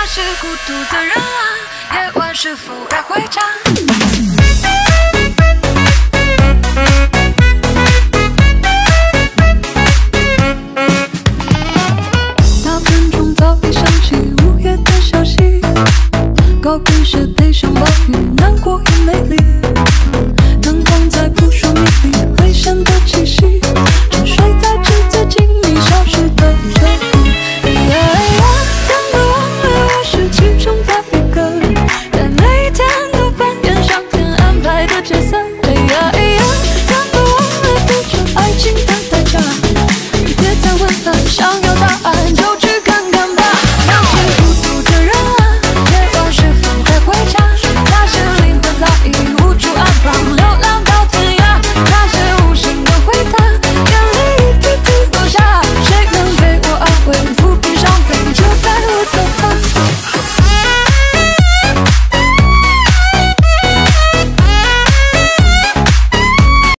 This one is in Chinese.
那些孤独的人啊夜晚是否还回家那片钟早已响起午夜的消息高跟鞋配上暴雨难过又美丽。 ဖြစ်စား